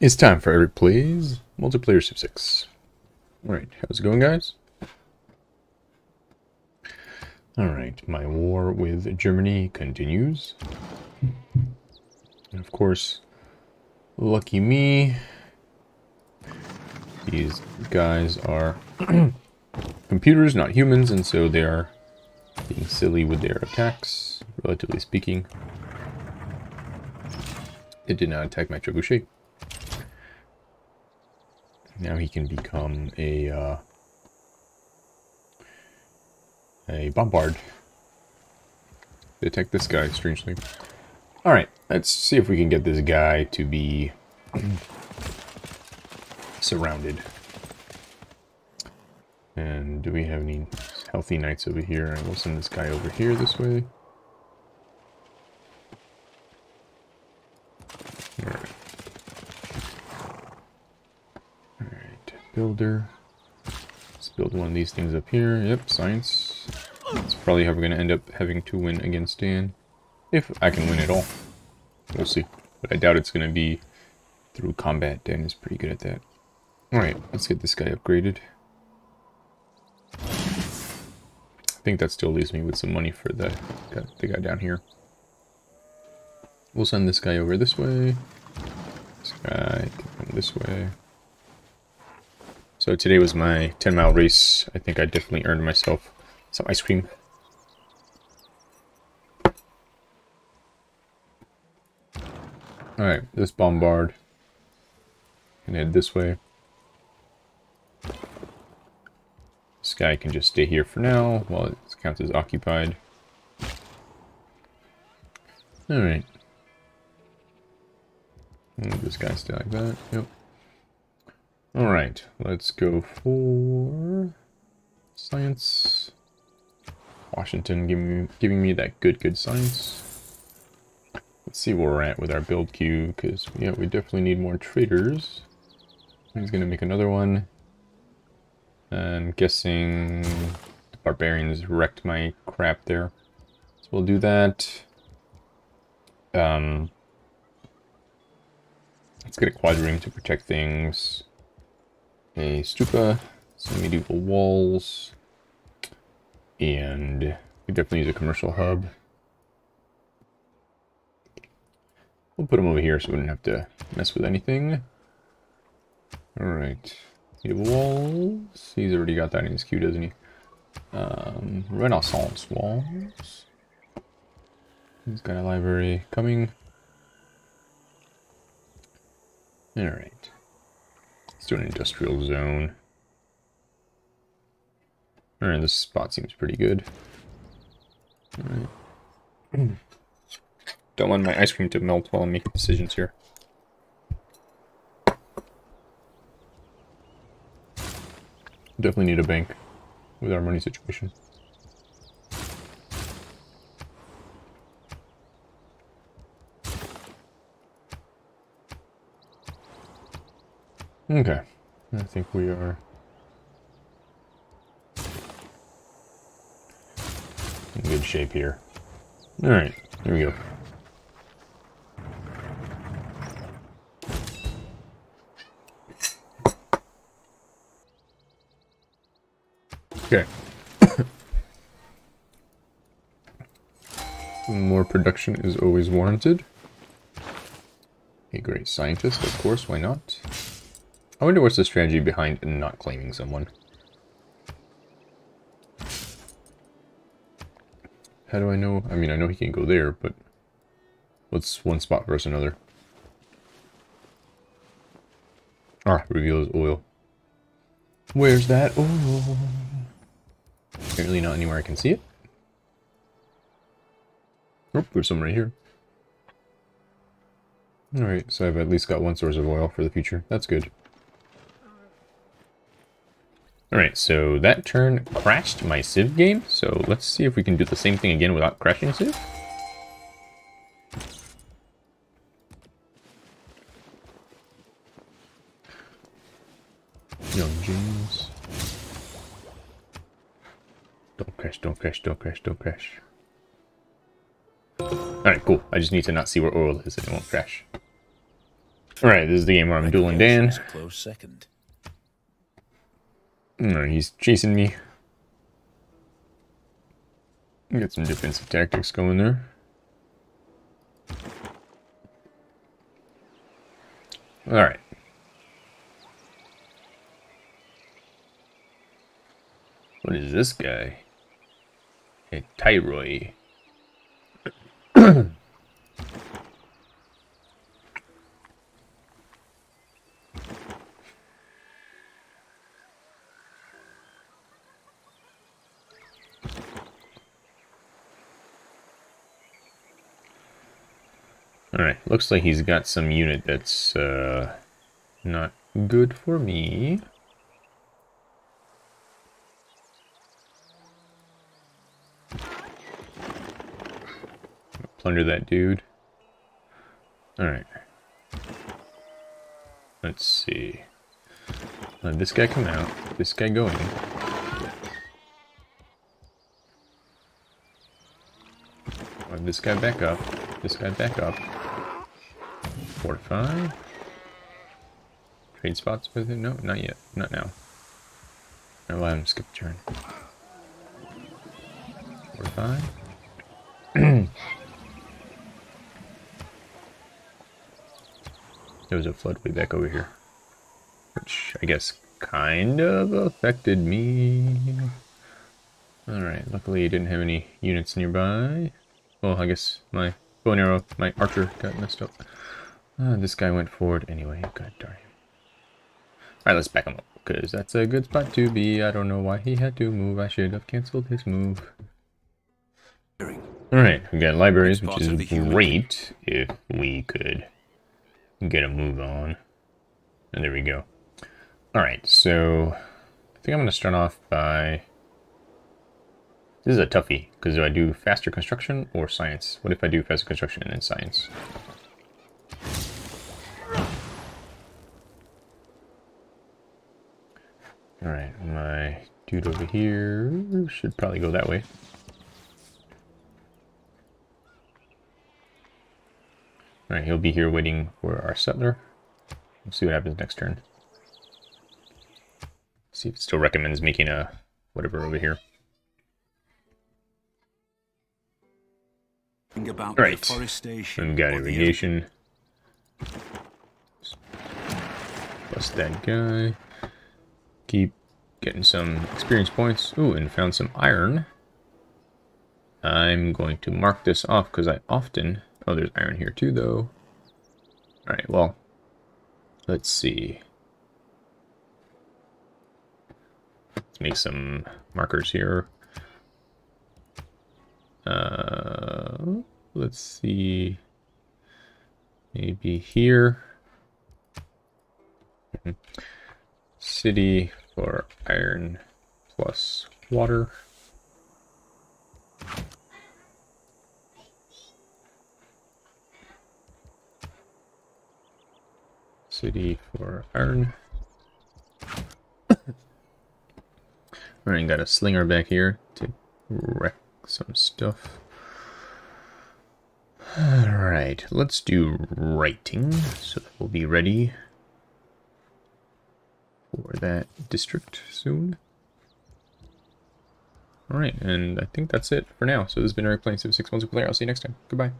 It's time for Eric Plays Multiplayer Civ 6. Alright, how's it going, guys? Alright, my war with Germany continues. And of course, lucky me, these guys are computers, not humans, and so they are being silly with their attacks, relatively speaking. It did not attack my trebuchet. Now he can become a uh, a bombard. Detect this guy, strangely. Alright, let's see if we can get this guy to be surrounded. And do we have any healthy knights over here? I will send this guy over here this way. Alright. Alright, builder. Let's build one of these things up here. Yep, science. That's probably how we're going to end up having to win against Dan. If I can win at all. We'll see. But I doubt it's going to be through combat. Dan is pretty good at that. Alright, let's get this guy upgraded. I think that still leaves me with some money for the, the guy down here. We'll send this guy over this way. This guy this way. So today was my 10 mile race. I think I definitely earned myself some ice cream. Alright, this bombard can head this way. This guy can just stay here for now while it counts as occupied. Alright. Hmm, this guy stay like that. Yep. Alright, let's go for science. Washington giving me, giving me that good, good science. Let's see where we're at with our build queue, because yeah, we definitely need more traders. He's gonna make another one. I'm guessing the barbarians wrecked my crap there. So we'll do that. Um, let's get a quadrireme to protect things. A stupa, some medieval walls, and we definitely use a commercial hub. We'll put them over here so we don't have to mess with anything. Alright. Medieval walls. He's already got that in his queue, doesn't he? Um, Renaissance walls. He's got a library coming. Alright. Let's do an industrial zone. Alright, this spot seems pretty good. Alright. Don't want my ice cream to melt while I'm making decisions here. Definitely need a bank with our money situation. Okay, I think we are in good shape here. Alright, here we go. Okay. More production is always warranted. A great scientist, of course, why not? I wonder what's the strategy behind not claiming someone. How do I know? I mean, I know he can go there, but what's one spot versus another? Ah, reveals oil. Where's that oil? Apparently not anywhere I can see it. Oh, there's some right here. Alright, so I've at least got one source of oil for the future. That's good. Alright, so that turn crashed my Civ game, so let's see if we can do the same thing again without crashing Civ. Young James. Don't crash, don't crash, don't crash, don't crash. Alright, cool. I just need to not see where oil is and it won't crash. Alright, this is the game where I'm dueling Dan. Close second. Alright, he's chasing me. Get some defensive tactics going there. Alright. What is this guy? A Tyroi. Alright, looks like he's got some unit that's uh, not good for me. Plunder that dude. Alright. Let's see. Let this guy come out. This guy go in. Let this guy back up. This guy back up. Fortify. Trade spots with it? No, not yet. Not now. I'll let him skip a turn. Fortify. there was a flood way back over here. Which I guess kind of affected me. Alright, luckily he didn't have any units nearby. Well, I guess my bow and arrow, my archer got messed up. Uh, this guy went forward anyway. God darn him. Alright, let's back him up, because that's a good spot to be. I don't know why he had to move. I should have cancelled his move. Alright, we got libraries, which is great if we could get a move on. And there we go. Alright, so I think I'm going to start off by... This is a toughie, because do I do faster construction or science? What if I do faster construction and then science? Alright, my dude over here should probably go that way. Alright, he'll be here waiting for our settler. We'll see what happens next turn. See if it still recommends making a whatever over here. About right. We've got irrigation. Bust that guy. Keep getting some experience points. Ooh, and found some iron. I'm going to mark this off because I often... Oh, there's iron here too, though. Alright, well, let's see. Let's make some markers here. Uh, let's see. Maybe here. City for iron plus water. City for iron. Alright, got a slinger back here to wreck some stuff. Alright, let's do writing so that we'll be ready for that district soon. Alright, and I think that's it for now. So this has been Eric playing Civ 6 Multiplayer. I'll see you next time. Goodbye.